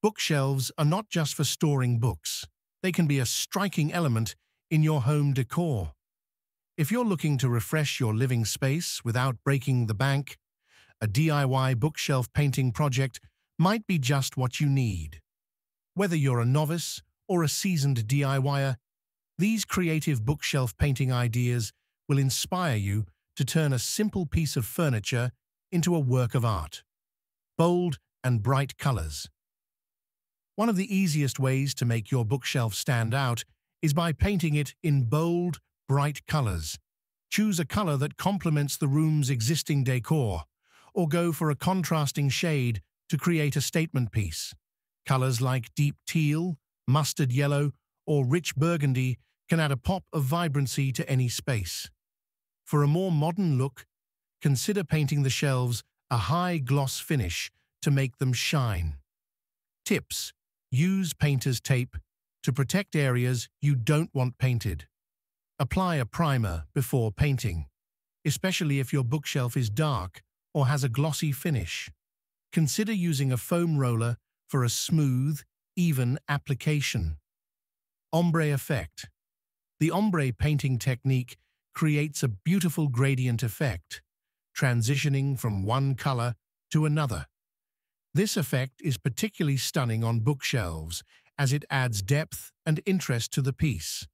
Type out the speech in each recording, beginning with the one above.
Bookshelves are not just for storing books. They can be a striking element in your home decor. If you're looking to refresh your living space without breaking the bank, a DIY bookshelf painting project might be just what you need. Whether you're a novice or a seasoned DIYer, these creative bookshelf painting ideas will inspire you to turn a simple piece of furniture into a work of art. Bold and bright colors. One of the easiest ways to make your bookshelf stand out is by painting it in bold, bright colors. Choose a color that complements the room's existing decor, or go for a contrasting shade to create a statement piece. Colors like deep teal, mustard yellow, or rich burgundy can add a pop of vibrancy to any space. For a more modern look, consider painting the shelves a high gloss finish to make them shine. Tips. Use painter's tape to protect areas you don't want painted. Apply a primer before painting, especially if your bookshelf is dark or has a glossy finish. Consider using a foam roller for a smooth, even application. Ombre effect. The ombre painting technique creates a beautiful gradient effect, transitioning from one color to another. This effect is particularly stunning on bookshelves as it adds depth and interest to the piece.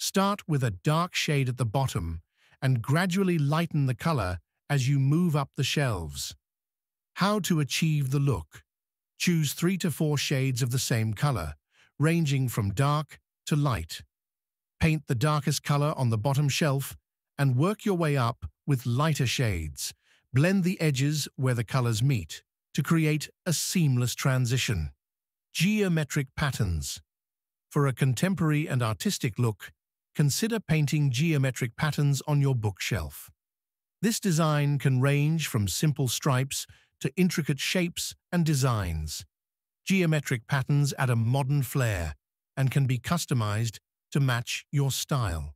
Start with a dark shade at the bottom and gradually lighten the color as you move up the shelves. How to achieve the look? Choose three to four shades of the same color, ranging from dark to light. Paint the darkest color on the bottom shelf and work your way up with lighter shades. Blend the edges where the colors meet to create a seamless transition. Geometric patterns. For a contemporary and artistic look, consider painting geometric patterns on your bookshelf. This design can range from simple stripes to intricate shapes and designs. Geometric patterns add a modern flair and can be customized to match your style.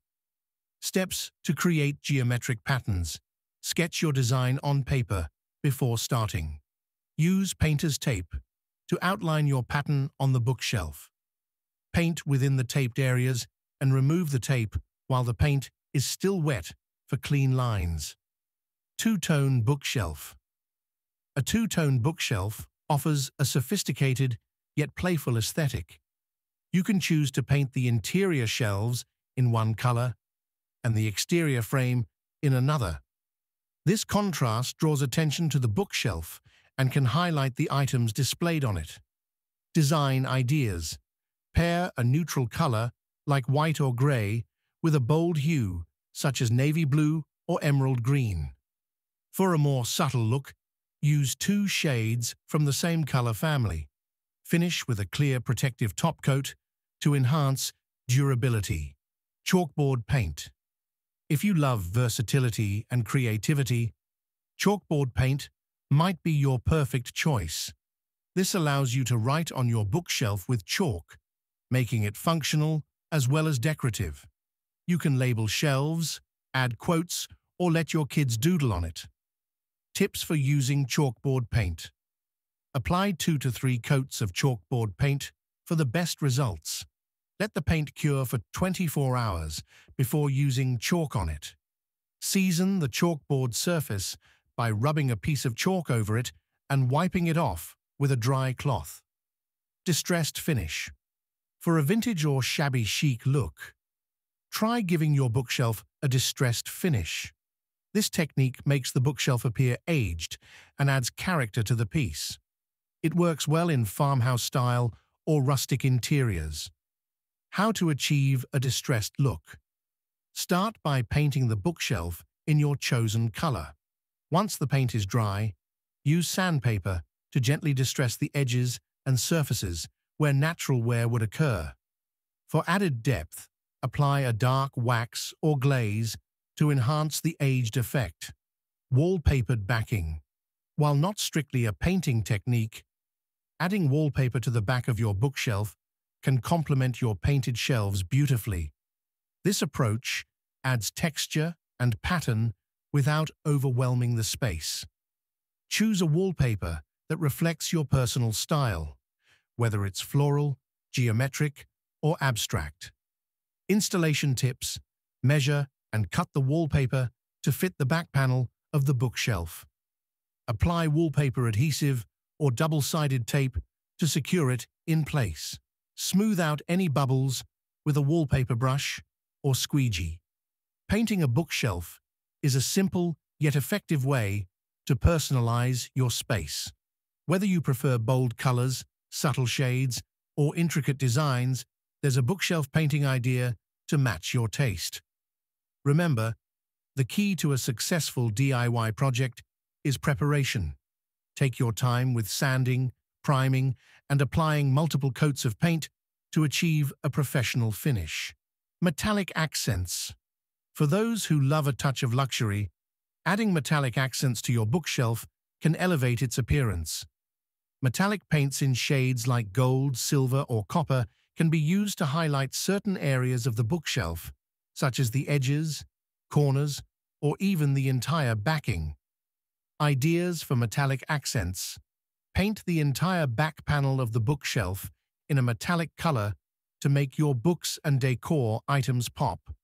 Steps to create geometric patterns. Sketch your design on paper before starting. Use painter's tape to outline your pattern on the bookshelf. Paint within the taped areas and remove the tape while the paint is still wet for clean lines. Two-tone bookshelf. A two-tone bookshelf offers a sophisticated yet playful aesthetic. You can choose to paint the interior shelves in one color and the exterior frame in another. This contrast draws attention to the bookshelf and can highlight the items displayed on it. Design ideas. Pair a neutral color, like white or gray, with a bold hue, such as navy blue or emerald green. For a more subtle look, use two shades from the same color family. Finish with a clear protective top coat to enhance durability. Chalkboard paint. If you love versatility and creativity, chalkboard paint might be your perfect choice. This allows you to write on your bookshelf with chalk, making it functional as well as decorative. You can label shelves, add quotes, or let your kids doodle on it. Tips for using chalkboard paint. Apply two to three coats of chalkboard paint for the best results. Let the paint cure for 24 hours before using chalk on it. Season the chalkboard surface by rubbing a piece of chalk over it and wiping it off with a dry cloth. Distressed finish. For a vintage or shabby chic look, try giving your bookshelf a distressed finish. This technique makes the bookshelf appear aged and adds character to the piece. It works well in farmhouse style or rustic interiors. How to achieve a distressed look. Start by painting the bookshelf in your chosen color. Once the paint is dry, use sandpaper to gently distress the edges and surfaces where natural wear would occur. For added depth, apply a dark wax or glaze to enhance the aged effect. Wallpapered backing. While not strictly a painting technique, adding wallpaper to the back of your bookshelf can complement your painted shelves beautifully. This approach adds texture and pattern without overwhelming the space. Choose a wallpaper that reflects your personal style. whether it's floral, geometric, or abstract. Installation tips, measure and cut the wallpaper to fit the back panel of the bookshelf. Apply wallpaper adhesive or double-sided tape to secure it in place. Smooth out any bubbles with a wallpaper brush or squeegee. Painting a bookshelf is a simple yet effective way to personalize your space. Whether you prefer bold colors, subtle shades, or intricate designs, there's a bookshelf painting idea to match your taste. Remember, the key to a successful DIY project is preparation. Take your time with sanding, priming, and applying multiple coats of paint to achieve a professional finish. Metallic accents. For those who love a touch of luxury, adding metallic accents to your bookshelf can elevate its appearance. Metallic paints in shades like gold, silver, or copper can be used to highlight certain areas of the bookshelf, such as the edges, corners, or even the entire backing. Ideas for metallic accents. Paint the entire back panel of the bookshelf in a metallic color to make your books and decor items pop.